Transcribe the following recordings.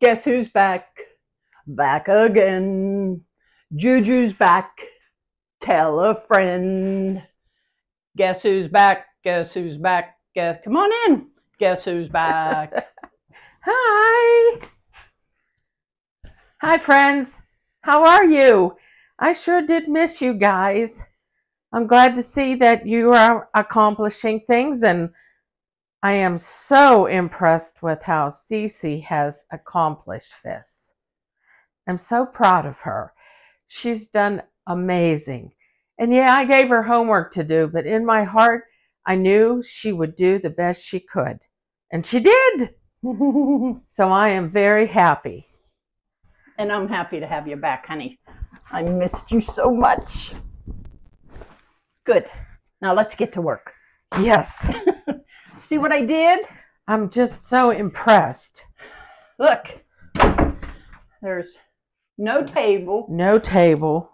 Guess who's back? Back again. Juju's back. Tell a friend. Guess who's back? Guess who's back? Guess come on in. Guess who's back? Hi. Hi, friends. How are you? I sure did miss you guys. I'm glad to see that you are accomplishing things, and I am so impressed with how CC has accomplished this. I'm so proud of her. She's done amazing. And yeah, I gave her homework to do, but in my heart, I knew she would do the best she could. And she did. so I am very happy. and I'm happy to have you back, honey. I missed you so much. Good. Now let's get to work. Yes, See what I did? I'm just so impressed. Look. There's no table, No table.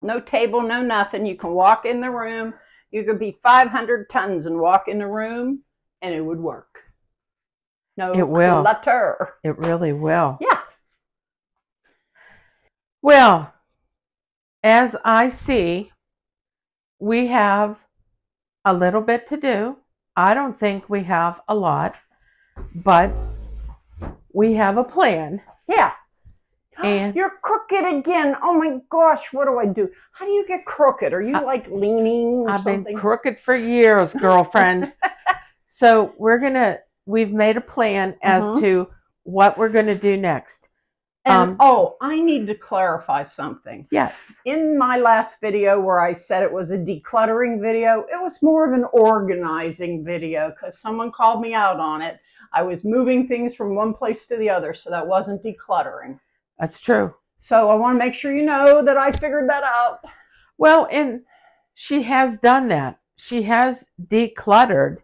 no table, no nothing. You can walk in the room. You could be 500 tons and walk in the room, and it would work. No It will. clutter. It really will. Yeah. Well, as I see, we have a little bit to do. I don't think we have a lot, but we have a plan. Yeah. And- You're crooked again. Oh my gosh, what do I do? How do you get crooked? Are you I- like leaning or I've something? been crooked for years, girlfriend. so we're gonna we've made a plan as Mhm. to what we're gonna do next. And um, oh, I need to clarify something. Yes. In my last video where I said it was a decluttering video, it was more of an organizing video because someone called me out on it. I was moving things from one place to the other, so that wasn't decluttering. That's true. So I want to make sure you know that I figured that out. Well, and she has done that. She has decluttered,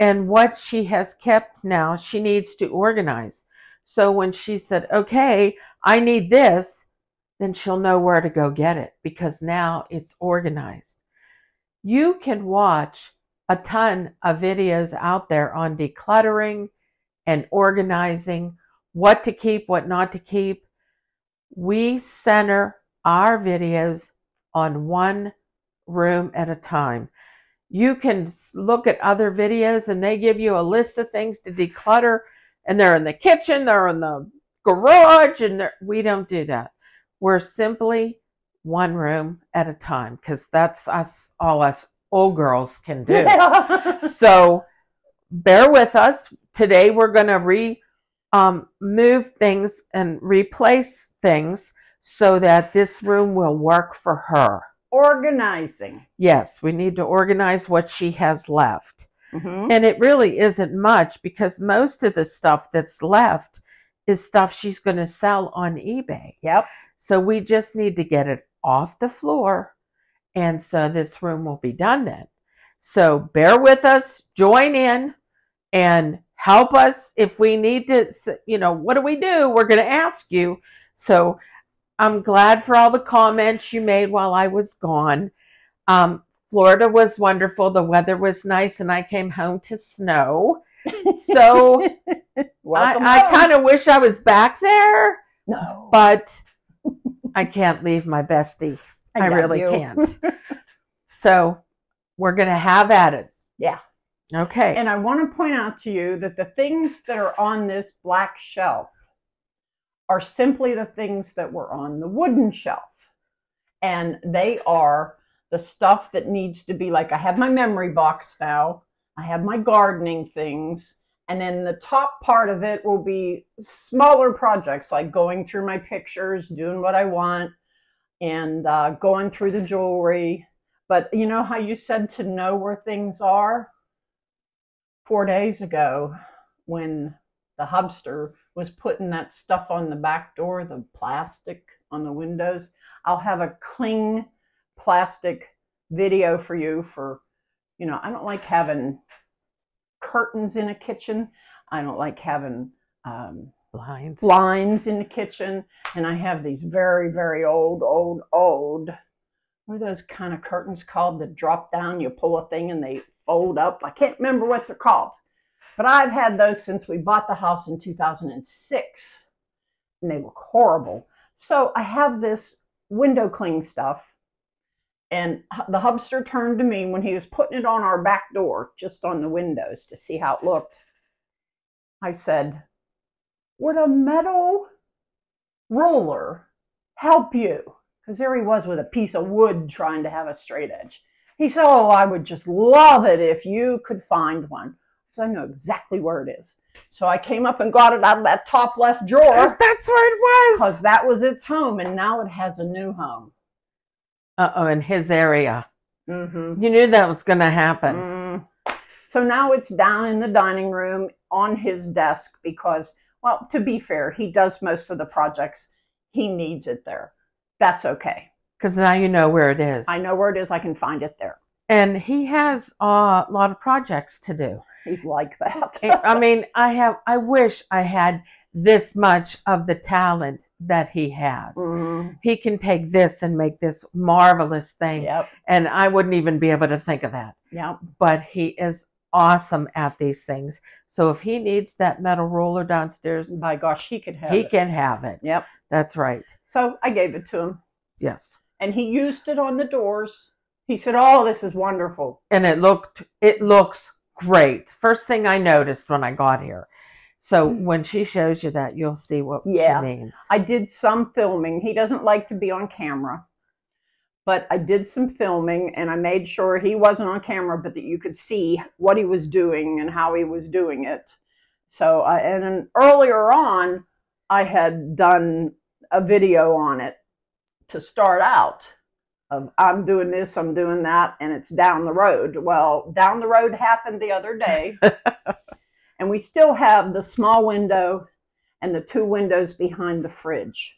and what she has kept now, she needs to organize. So when she said, okay, I need this, then she'll know where to go get it because now it's organized. You can watch a ton of videos out there on decluttering and organizing, what to keep, what not to keep. We center our videos on one room at a time. You can look at other videos and they give you a list of things to declutter, and they're in the kitchen, they're in the garage, and we don't do that. We're simply one room at a time because that's us, all us old girls can do. so bear with us. Today we're going to re um, move things and replace things so that this room will work for her. Organizing. Yes, we need to organize what she has left. Mhm. And it really isn't much because most of the stuff that's left is stuff she's going to sell on eBay. Yep. So we just need to get it off the floor. And so this room will be done then. So bear with us, join in, and help us if we need to, you know, what do we do? We're going to ask you. So I'm glad for all the comments you made while I was gone. Um, Florida was wonderful. The weather was nice, and I came home to snow. So I, I kind of wish I was back there no. but I can't leave my bestie. I, got really you. can't. so we're going to have at it. Yeah. Okay. And I want to point out to you that the things that are on this black shelf are simply the things that were on the wooden shelf. And they are the stuff that needs to be like I have my memory box now, I have my gardening things, and then the top part of it will be smaller projects like going through my pictures, doing what I want, and uh, going through the jewelry. But you know how you said to know where things are? four days ago when the hubster was putting that stuff on the back door, the plastic on the windows. I'll have a cling plastic video for you for, you know, I don't like having curtains in a kitchen. I don't like having um, Blinds. blinds in the kitchen. And I have these very, very old, old, old, what are those kind of curtains called that drop down? You pull a thing and they fold up. I can't remember what they're called. But I've had those since we bought the house in 2006, and they look horrible. So I have this window cling stuff, and the hubster turned to me when he was putting it on our back door, just on the windows to see how it looked. I said, Would a metal roller help you? Because there he was with a piece of wood trying to have a straight edge. He said, Oh, I would just love it if you could find one. So I know exactly where it is. So I came up and got it out of that top left drawer. Because that's where it was. because that was its home, and now it has a new home. Uh oh, in his area. Mm-hmm. You knew that was going to happen. Mm. So now it's down in the dining room on his desk because, well, to be fair, he does most of the projects. He needs it there. That's okay. Because now you know where it is. I know where it is. I can find it there. And he has a lot of projects to do. He's like that. I mean, I have. I wish I had this much of the talent that he has. Mhm. He can take this and make this marvelous thing, Yep. and I wouldn't even be able to think of that. Yep. But he is awesome at these things. So if he needs that metal roller downstairs, By gosh, he could have he it. can have it. Yep. That's right. So I gave it to him, Yes. and he used it on the doors. He said, "Oh, this is wonderful." and it looked it looks great first thing i noticed when i got here so mm. when she shows you that you'll see what Yeah. she means I did some filming. He doesn't like to be on camera, but I did some filming and I made sure he wasn't on camera, but that you could see what he was doing and how he was doing it. So, I and then earlier on, I had done a video on it to start out of I'm doing this, I'm doing that, and it's down the road. Well, down the road happened the other day, and we still have the small window and the two windows behind the fridge.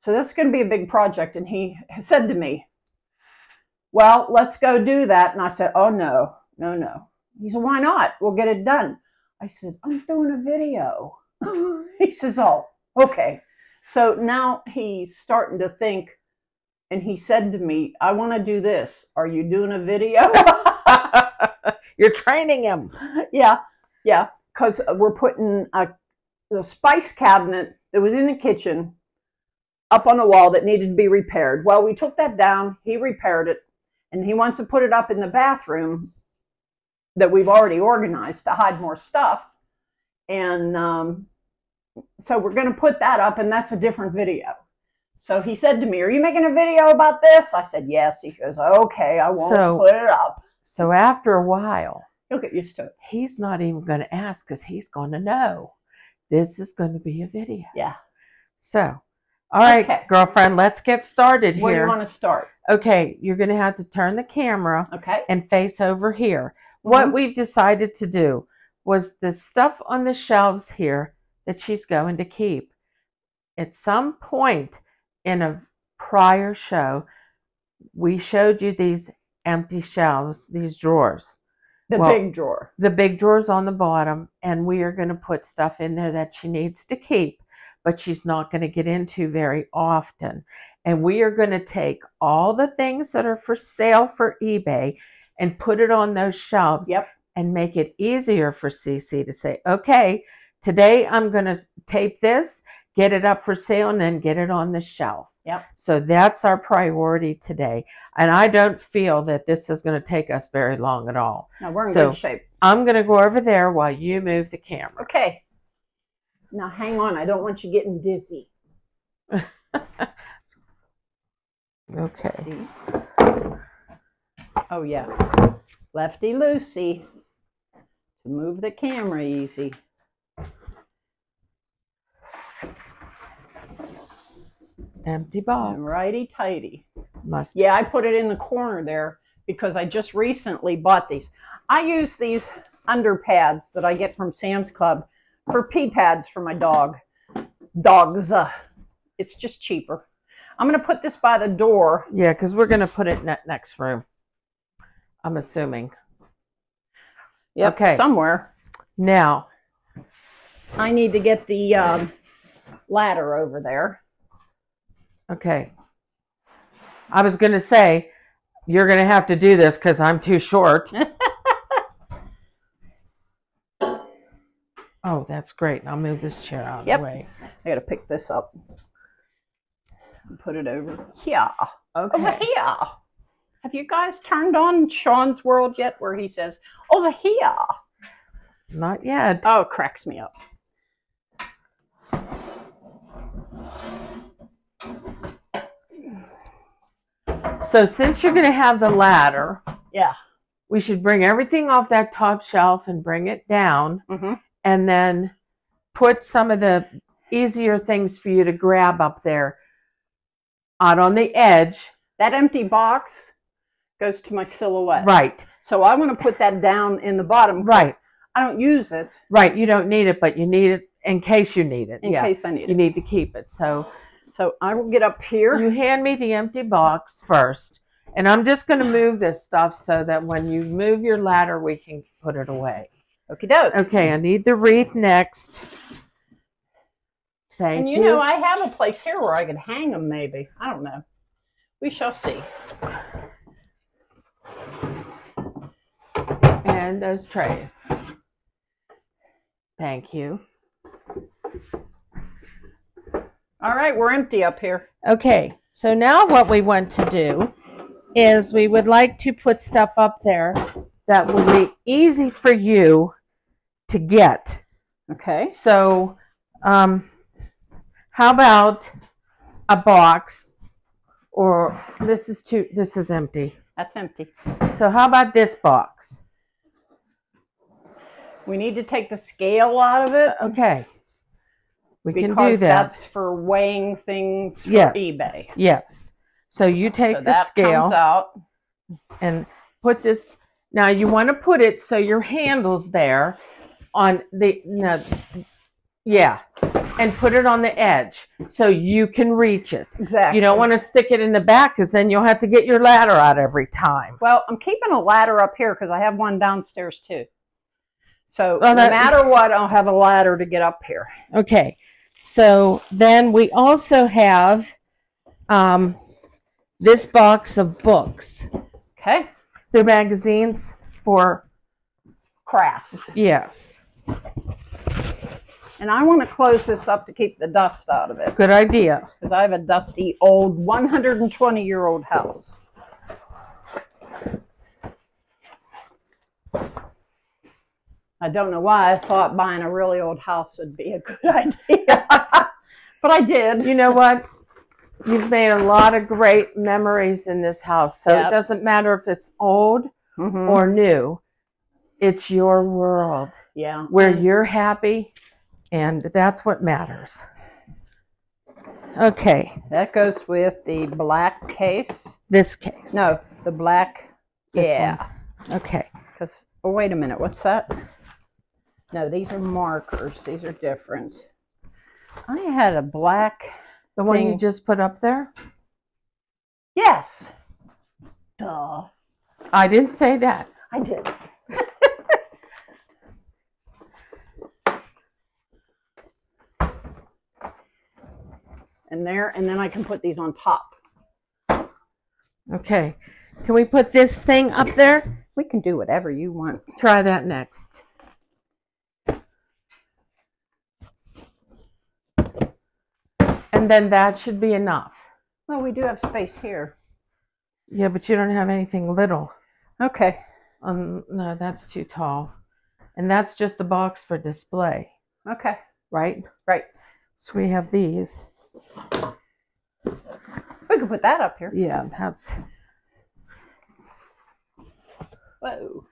So this is going to be a big project. And he said to me, Well, let's go do that. And I said, Oh, no, no, no. He said, Why not? We'll get it done. I said, I'm doing a video. he says, Oh, okay. So now he's starting to think. And he said to me, I want to do this. Are you doing a video? you're training him yeah, yeah, because we're putting a the spice cabinet that was in the kitchen up on the wall that needed to be repaired. Well, we took that down. He repaired it, and he wants to put it up in the bathroom that we've already organized to hide more stuff. And um, so we're going to put that up, and that's a different video. So he said to me, "Are you making a video about this?" I said, "Yes." He goes, "Okay, I won't So- put it up." so after a while You'll get used to it. he's not even going to ask because he's going to know this is going to be a video Yeah. so all right Okay. girlfriend let's get started here. Where do you want to start? okay you're going to have to turn the camera Okay. and face over here. What Mhm. we've decided to do was the stuff on the shelves here that she's going to keep. At some point in a prior show, we showed you these empty shelves, these drawers, The Well- big drawer. the big drawers on the bottom, and we are going to put stuff in there that she needs to keep, but she's not going to get into very often. And we are going to take all the things that are for sale for eBay and put it on those shelves Yep. and make it easier for CC to say, okay, today I'm going to tape this, get it up for sale, and then get it on the shelf. Yep. So that's our priority today. And I don't feel that this is going to take us very long at all. No, we're in So- good shape. I'm going to go over there while you move the camera. Okay. Now hang on. I don't want you getting dizzy. Okay. See? Oh yeah. Lefty. To move the camera easy. Empty box. Righty tighty. Must. Yeah, I put it in the corner there because I just recently bought these. I use these under pads that I get from Sam's Club for pee pads for my dog. Dogs. Uh, it's just cheaper. I'm going to put this by the door. Yeah, because we're going to put it in that next room. I'm assuming. Yep, Okay. somewhere. Now, I need to get the um, ladder over there. Okay. I was going to say, you're going to have to do this because I'm too short. Oh, that's great. I'll move this chair out of Yep. the way. I gotta pick this up and put it over here. Okay. Over here. Have you guys turned on Sean's World yet where he says, over here? Not yet. Oh, it cracks me up. So since you're going to have the ladder, Yeah. we should bring everything off that top shelf and bring it down hmm and then put some of the easier things for you to grab up there out on the edge. That empty box goes to my silhouette. Right. So I want to put that down in the bottom. Right. I don't use it Right. You don't need it, but you need it in case you need it. in yeah. case I need You it. need to keep it. So So I will get up here. you hand me the empty box first. And I'm just going to move this stuff so that when you move your ladder, we can put it away. Okie doke. Okay, I need the wreath next. Thank you. And you, know, I have a place here where I could hang them, maybe. I don't know. We shall see. and those trays. Thank you. All right, we're empty up here. Okay, so now what we want to do is we would like to put stuff up there that will be easy for you to get. Okay. So, um, how about a box or this is too this is empty. That's empty. So how about this box? We need to take the scale out of it Okay. We can do that. that's for weighing things for Yes. eBay. Yes. So you take So the that scale comes out. and put this. Now you want to put it so your handle's there on the no, yeah, and put it on the edge so you can reach it. Exactly. You don't want to stick it in the back because then you'll have to get your ladder out every time. Well, I'm keeping a ladder up here because I have one downstairs too. So Oh, no matter what, I'll have a ladder to get up here. Okay. So then we also have um, this box of books. Okay. They're magazines for Crafts. yes. And I want to close this up to keep the dust out of it Good idea. because I have a dusty old 120 year old house. I don't know why I thought buying a really old house would be a good idea. but I did. You know what? You've made a lot of great memories in this house. So Yep. it doesn't matter if it's old Mhm. or new. It's your world yeah. where you're happy and that's what matters. Okay, That goes with the black case. this case. No, the black. This yeah. Okay. Because, oh, wait a minute. What's that? No, these are markers. These are different. I had a black. The one you just put up there? Yes. Duh. I didn't say that. I did. and there, and then I can put these on top. Okay. Can we put this thing up there? We can do whatever you want. Try that next. And then that should be enough. Well, we do have space here. Yeah, but you don't have anything little. Okay. Um, no, that's too tall. And that's just a box for display, Okay. right? Right. So we have these. We could put that up here. Yeah, that's Whoa.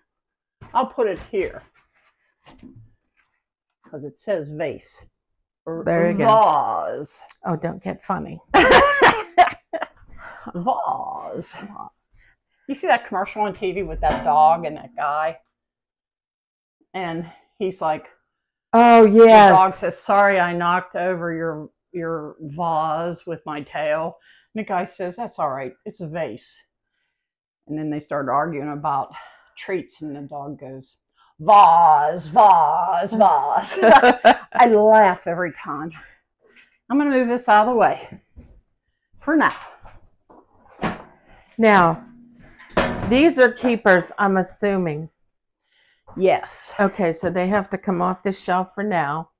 I'll put it here. Because it says vase. There you go. vase. oh, don't get funny. Vase. You see that commercial on TV with that dog and that guy? And he's like, Oh the dog says, Sorry, I knocked over your your vase with my tail. And the guy says, That's all right. It's a vase. And then they start arguing about treats, and the dog goes, Vase, vase, vase. I laugh every time. I'm going to move this out of the way for now. Now, these are keepers, I'm assuming. Yes. Okay, so they have to come off this shelf for now.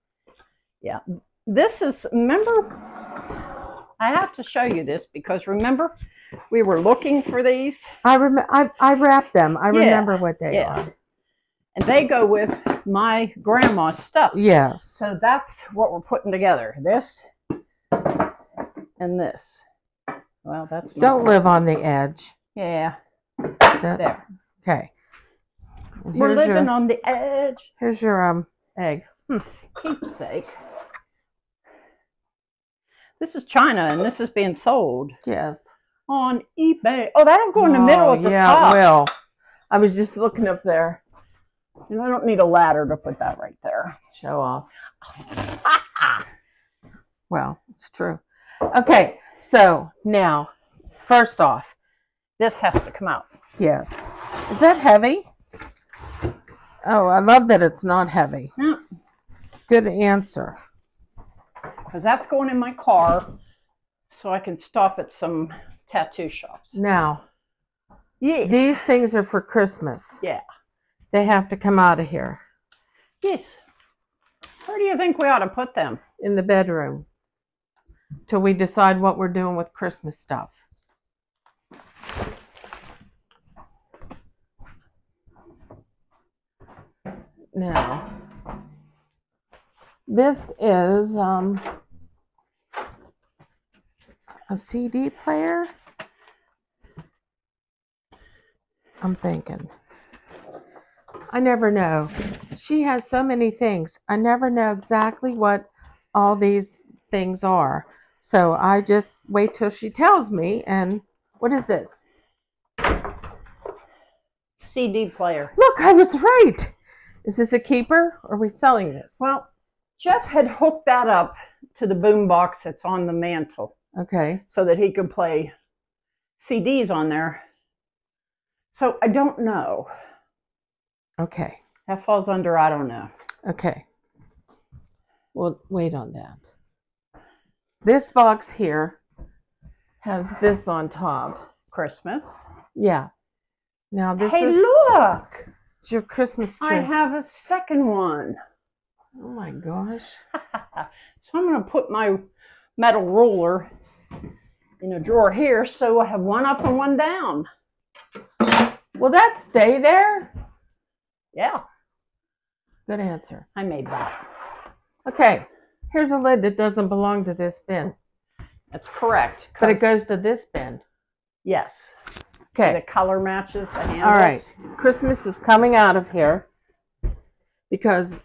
Yeah. This is, remember, I have to show you this because remember, we were looking for these I rem- I, I wrapped them. I Yeah, remember what they yeah. are. And they go with my grandma's stuff. Yes. So that's what we're putting together. This and this. Well, that's Don't live on the edge. Yeah, That- there. okay. We're living your, on the edge. here's your um egg. Keepsake. This is China, and this is being sold Yes. on eBay. Oh, that'll go in the middle Oh, at the yeah, top. it will. I was just looking up there. And I don't need a ladder to put that right there. Show off. Well, it's true. Okay, so now, first off, This has to come out. yes. Is that heavy? Oh, I love that it's not heavy. Yeah, Good answer. because that's going in my car so I can stop at some tattoo shops. Now, Yes. these things are for Christmas. Yeah. They have to come out of here Yes. Where do you think we ought to put them? in the bedroom till we decide what we're doing with Christmas stuff. Now, this is um, a CD player. I'm thinking. I never know. She has so many things. I never know exactly what all these things are. So I just wait till she tells me. And what is this? CD player. Look, I was right. Is this a keeper? Or are we selling this? Well, Jeff had hooked that up to the boom box that's on the mantle okay. so that he could play CDs on there. So I don't know. Okay. That falls under I don't know. Okay. We'll wait on that. This box here has this on top. Christmas. Yeah. Now this hey, is look! it's your Christmas tree. I have a second one. oh my gosh. so I'm going to put my metal ruler in a drawer here so I have one up and one down. Will that stay there? Yeah, Good answer. I made that. Okay. Here's a lid that doesn't belong to this bin, That's correct. but it goes to this bin. Yes. See, the color matches the handles. All right. Christmas is coming out of here because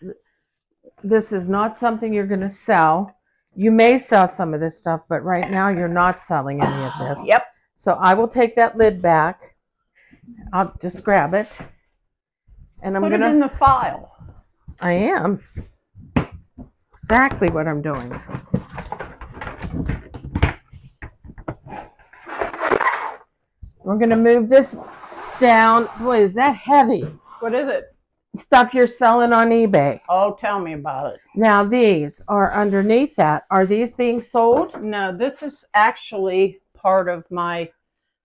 this is not something you're going to sell. You may sell some of this stuff, but right now you're not selling any of this. Yep. So I will take that lid back. I'll just grab it. And I'm Put going it in the file. I am. Exactly what I'm doing. We're going to move this down. Boy, is that heavy. What is it? Stuff you're selling on eBay. Oh, tell me about it. Now, these are underneath that. Are these being sold? No, this is actually part of my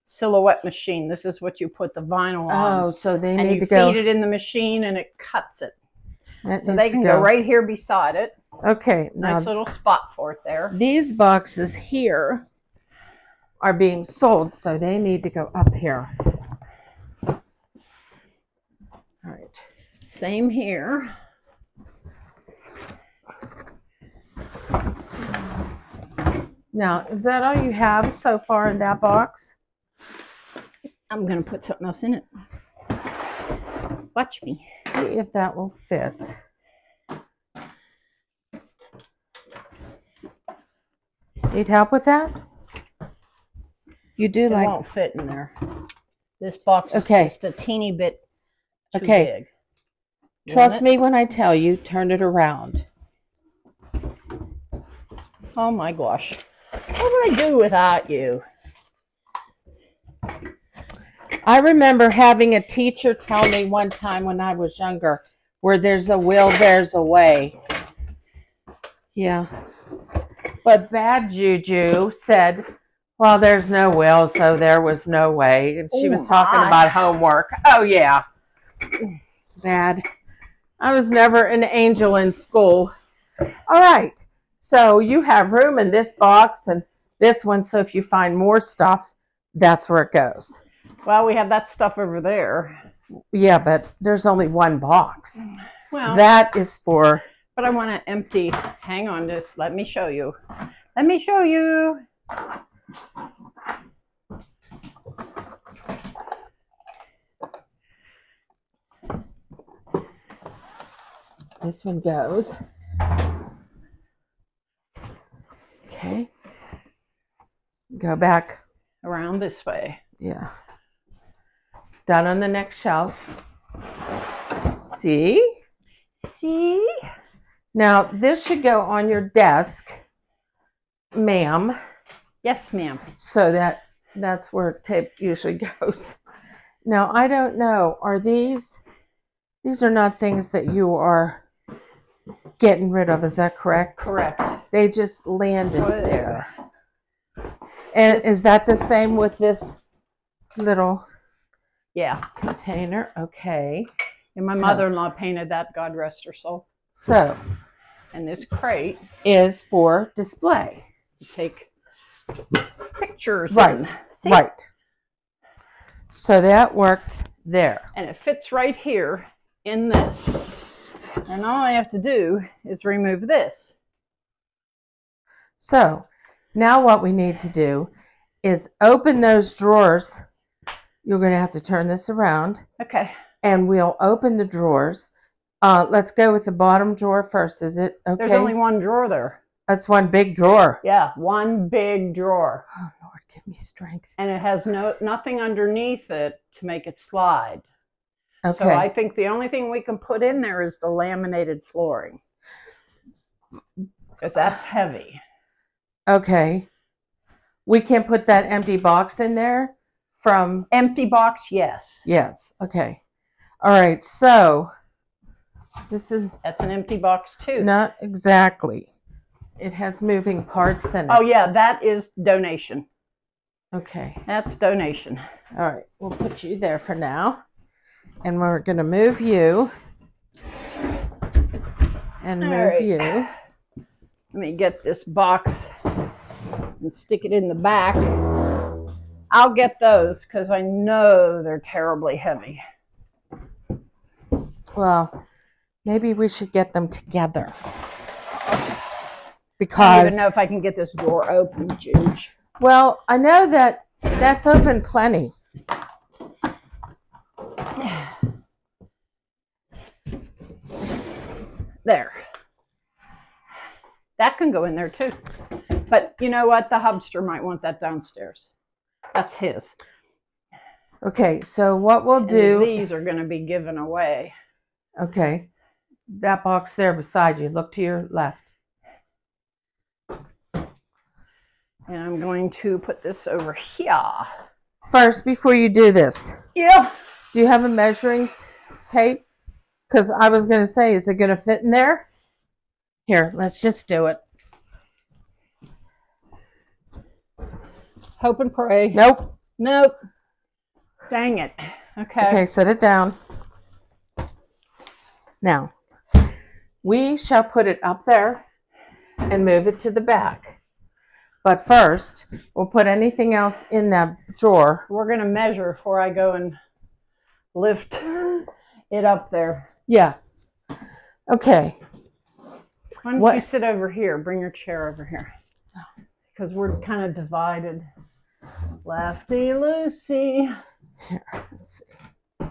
silhouette machine. This is what you put the vinyl on. Oh, so they need to go. and feed it in the machine and it cuts it. that So they can go right here beside it. Okay, now Nice little spot for it there. these boxes here are being sold, so they need to go up here. All right. Same here. Now, is that all you have so far in that box? I'm going to put something else in it. Watch me. See if that will fit. Need help with that? You do It like won't fit in there. This box is Okay. just a teeny bit too Okay. big. Trust me when I tell you, turn it around. Oh my gosh. What would I do without you? I remember having a teacher tell me one time when I was younger, where there's a will, there's a way. Yeah. But bad juju said, well, there's no will, so there was no way. And she Oh, was talking my. about homework. Oh, yeah. Bad. I was never an angel in school. All right. So you have room in this box and this one. So if you find more stuff, that's where it goes. Well, we have that stuff over there. Yeah, but there's only one box. Well, That is for, but I want to empty. Hang on, just let me show you. Let me show you. this one goes. Okay. Go back. Around this way. Yeah. Down on the next shelf. See? See? Now, this should go on your desk, ma'am, Yes, ma'am. so that that's where tape usually goes. Now, I don't know. Are these these are not things that you are getting rid of, is that correct? Correct. They just landed there. And is that the same with this little Yeah. container? Okay. And my So- mother-in-law painted that. God rest her soul. So, And this crate, is for display. you take pictures. Right. Right. So that worked there. And it fits right here in this. And all I have to do is remove this. So now what we need to do is open those drawers. You're going to have to turn this around Okay. and we'll open the drawers. Uh, let's go with the bottom drawer first. Is it okay? There's only one drawer there. That's one big drawer. Yeah, one big drawer. Oh, Lord, give me strength. And it has no nothing underneath it to make it slide. Okay. So I think the only thing we can put in there is the laminated flooring. Because that's heavy. okay. We can't put that empty box in there from Empty box, yes. Yes. Okay. All right. So this is That's an empty box too. not exactly. It has moving parts in it. Oh yeah, that is donation. Okay. That's donation. All right. We'll put you there for now. And we're going to move you. And move right. you. Let me get this box and stick it in the back. I'll get those because I know they're terribly heavy. Well, maybe we should get them together. Because I don't even know if I can get this door open, Juge. well, I know that that's open plenty. There. That can go in there too. But you know what? The hubster might want that downstairs. That's his. Okay. So what we'll And do. these are going to be given away. Okay. That box there beside you. Look to your left. And I'm going to put this over here. First, before you do this, Yeah. do you have a measuring tape? Because I was going to say, is it going to fit in there? Here, let's just do it. Hope and pray. Nope. Nope. Dang it. Okay. Okay, set it down. Now, we shall put it up there and move it to the back. But first, we'll put anything else in that drawer. We're going to measure before I go and lift it up there. Yeah. Okay. Why don't What- you sit over here? Bring your chair over here. Because we're kind of divided. Lefty Lucy. Here, let's see. I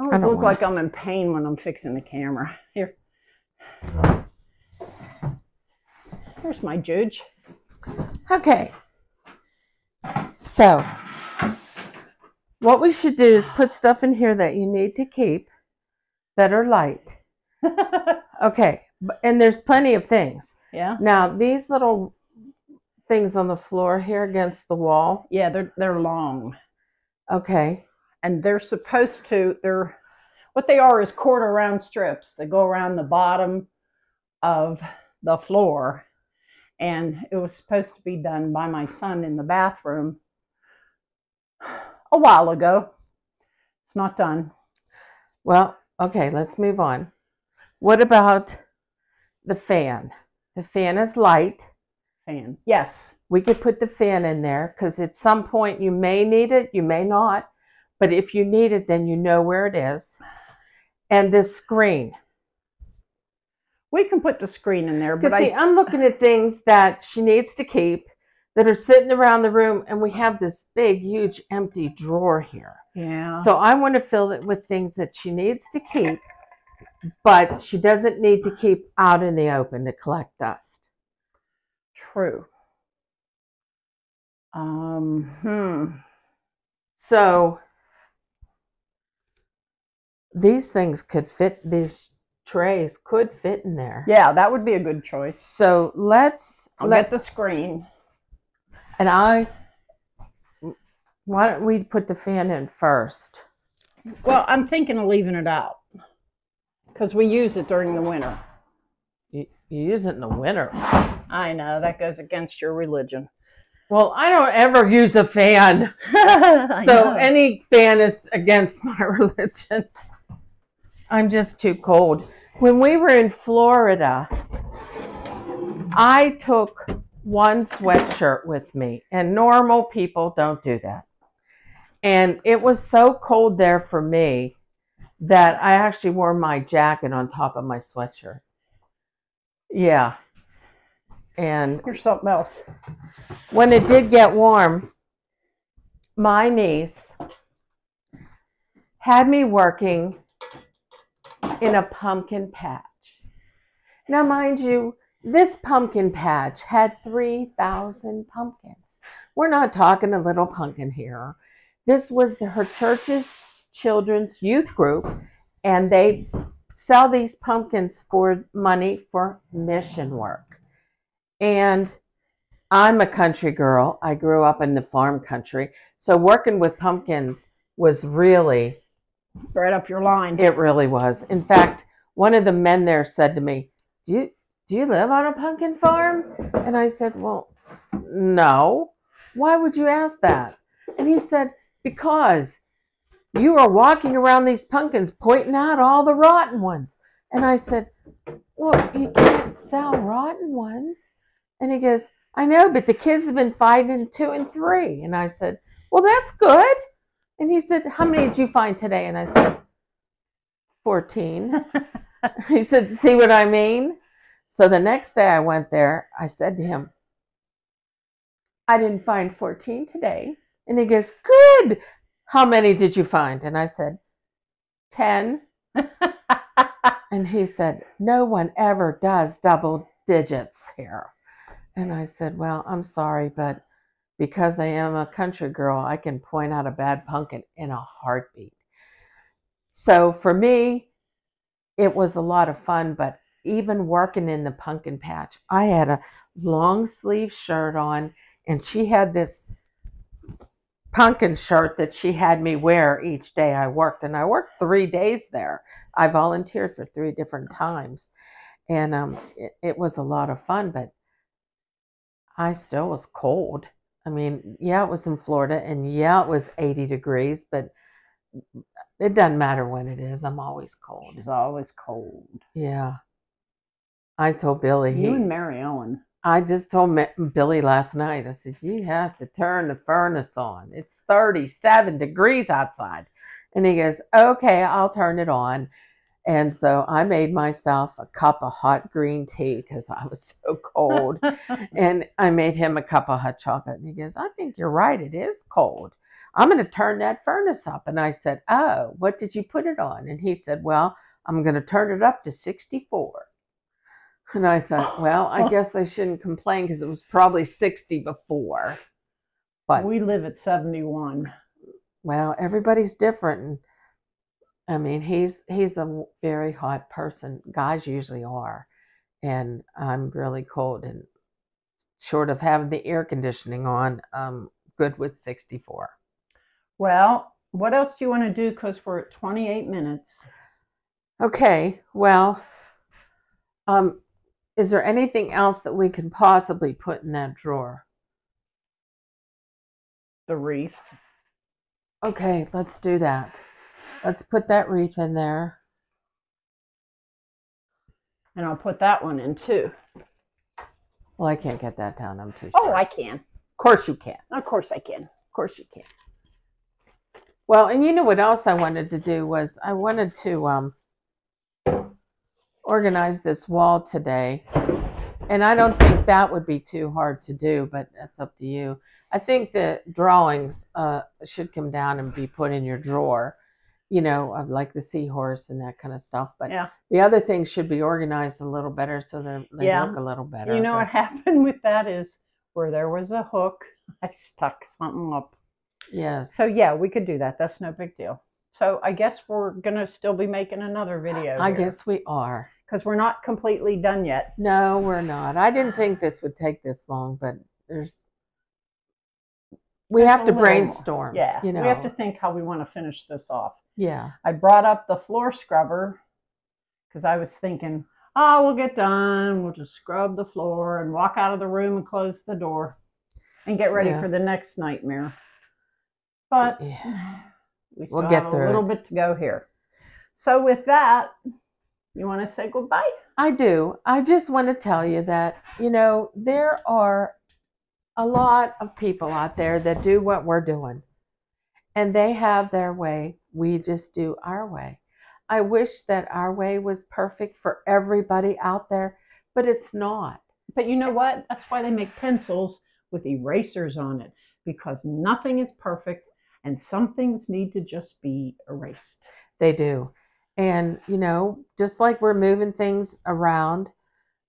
I always don't look wanna- like I'm in pain when I'm fixing the camera. Here. Here's my judge. Okay. So, what we should do is put stuff in here that you need to keep that are light. Okay. And there's plenty of things. yeah. Now, these little things on the floor here against the wall. Yeah, they're they're long. Okay. and they're supposed to they're what they are is quarter round strips that go around the bottom of the floor and it was supposed to be done by my son in the bathroom a while ago it's not done Well, okay, let's move on. What about the fan? The fan is light. Fan. Yes. We could put the fan in there because at some point you may need it, you may not. But if you need it, then you know where it is. And this screen. We can put the screen in there, but Because see, I I'm looking at things that she needs to keep that are sitting around the room, and we have this big, huge, empty drawer here. yeah. So I want to fill it with things that she needs to keep, but she doesn't need to keep out in the open to collect dust. True. Um. Hmm. So these things could fit, these trays could fit in there. Yeah, that would be a good choice. So let's, I'll let, get the screen. and I, why don't we put the fan in first? Well, I'm thinking of leaving it out because we use it during the winter. You, you use it in the winter. I know that goes against your religion. Well, I don't ever use a fan. So know. any fan is against my religion. I'm just too cold. When we were in Florida, I took one sweatshirt with me, and normal people don't do that. And it was so cold there for me that I actually wore my jacket on top of my sweatshirt. Yeah. And Here's something else. when it did get warm, my niece had me working in a pumpkin patch. Now, mind you, this pumpkin patch had 3,000 pumpkins. We're not talking a little pumpkin here. This was the, her church's children's youth group, and they sell these pumpkins for money for mission work. And I'm a country girl. I grew up in the farm country. So working with pumpkins was really, Right up your line. it really was. In fact, one of the men there said to me, Do you do you live on a pumpkin farm? And I said, Well, no. Why would you ask that? And he said, Because you are walking around these pumpkins pointing out all the rotten ones. And I said, Well, you can't sell rotten ones. And he goes, I know, but the kids have been fighting two and three. And I said, Well, that's good. And he said, How many did you find today? And I said, 14. he said, See what I mean? So the next day I went there, I said to him, I didn't find 14 today. And he goes, Good. How many did you find? And I said, 10. And he said, No one ever does double digits here. And I said, Well, I'm sorry, but because I am a country girl, I can point out a bad pumpkin in a heartbeat. So for me, it was a lot of fun, but even working in the pumpkin patch, I had a long sleeve shirt on, and she had this pumpkin shirt that she had me wear each day I worked. And I worked three days there. I volunteered for three different times. And um, it, it was a lot of fun, but I still was cold. I mean, yeah, it was in Florida, and yeah, it was 80 degrees, but it doesn't matter when it is. I'm always cold. She's always cold. Yeah. I told Billy, he, You and Mary Ellen. I just told Billy last night, I said, You have to turn the furnace on. It's 37 degrees outside. And he goes, Okay, I'll turn it on. And so I made myself a cup of hot green tea because I was so cold. and I made him a cup of hot chocolate. And he goes, I think you're right. It is cold. I'm going to turn that furnace up. And I said, Oh, what did you put it on? And he said, Well, I'm going to turn it up to 64. And I thought, well, I guess I shouldn't complain because it was probably 60 before. But, we live at 71. well, everybody's different. I mean, he's he's a very hot person. Guys usually are. And I'm really cold and short of having the air conditioning on, I'm good with 64. Well, what else do you want to do? Because we're at 28 minutes. Okay, well, um, is there anything else that we can possibly put in that drawer? The wreath. Okay, let's do that. Let's put that wreath in there. And I'll put that one in too. Well, I can't get that down. I'm too short. Oh. I can. Of course you can. Of course I can. Of course you can. Well, and you know what else I wanted to do was I wanted to um, organize this wall today. And I don't think that would be too hard to do, but that's up to you. I think the drawings uh, should come down and be put in your drawer, you know, of like the seahorse and that kind of stuff. But Yeah. the other things should be organized a little better so that they Yeah. look a little better. You know but- what happened with that is where there was a hook, I stuck something up. Yes. So yeah, we could do that. That's no big deal. So I guess we're gonna still be making another video. I guess we are. because we're not completely done yet. No, we're not. I didn't think this would take this long, but there's we have to little more. brainstorm. Yeah, you know. we have to think how we want to finish this off. yeah, I brought up the floor scrubber because I was thinking, oh, we'll get done. We'll just scrub the floor and walk out of the room and close the door and get ready Yeah. for the next nightmare. But Yeah. we still We'll get have a little it. bit to go here. So with that, you want to say goodbye? I do. I just want to tell you that you know there are a lot of people out there that do what we're doing, and they have their way. We just do our way. I wish that our way was perfect for everybody out there, but it's not. But you know what? That's why they make pencils with erasers on it because nothing is perfect and some things need to just be erased. They do. And, you know, just like we're moving things around,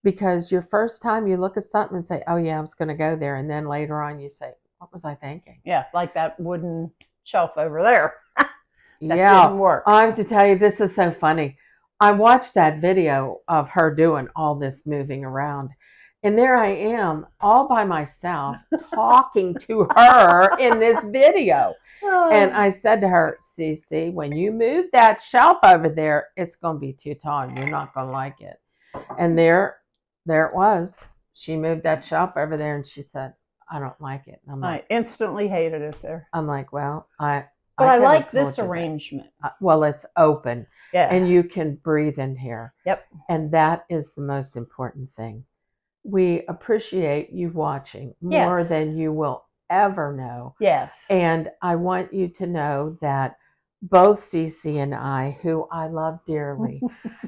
because your first time you look at something and say, oh, yeah, I was going to go there. And then later on you say, what was I thinking? Yeah, like that wooden shelf over there. That yeah. didn't work. I have to tell you, this is so funny. I watched that video of her doing all this moving around. And there I am, all by myself, talking to her in this video. Oh. And I said to her, CC, when you move that shelf over there, it's going to be too tall you're not going to like it. And there, there it was. She moved that shelf over there and she said, I don't like it. And I'm I instantly hated it there. I'm like, well, I, But I, have like this arrangement. Uh, Well, it's open Yeah. and you can breathe in here. Yep. And that is the most important thing. We appreciate you watching more Yes. than you will ever know. yes. And I want you to know that both CC and I, who I love dearly,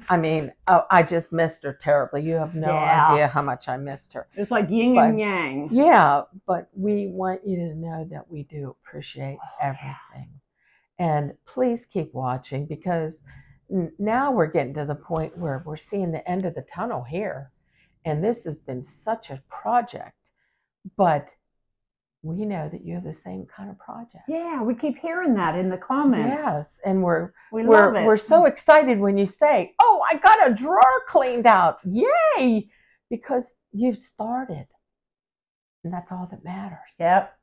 I mean, oh, I just missed her terribly. You have no Yeah. idea how much I missed her. it's like yin But- and yang. Yeah, but we want you to know that we do appreciate Oh, yeah. everything. And please keep watching because n- now we're getting to the point where we're seeing the end of the tunnel here. And this has been such a project, but we know that you have the same kind of project. Yeah, we keep hearing that in the comments. Yes, and we're We we're love it. we're so excited when you say, "Oh, I got a drawer cleaned out. Yay!" Because you've started. And that's all that matters. Yep.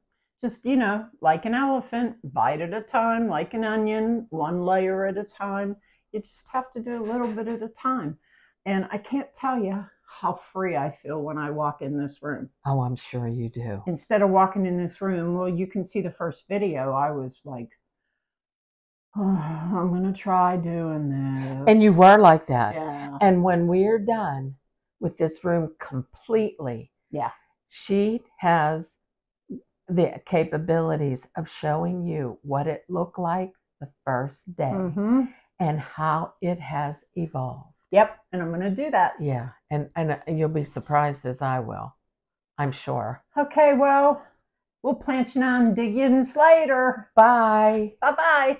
Just, you know, like an elephant, bite at a time, like an onion, one layer at a time. You just have to do a little bit at a time. And I can't tell you how free I feel when I walk in this room. Oh, I'm sure you do. Instead of walking in this room, well, you can see the first video, I was like, oh, I'm going to try doing this. And you were like that. Yeah. And when we're done with this room completely, Yeah. she has the capabilities of showing you what it looked like the first day hmm and how it has evolved. Yep. And I'm going to do that. Yeah, and and uh, you'll be surprised as I will. I'm sure. Okay, well, we'll plant you on diggins later. Bye. Bye bye.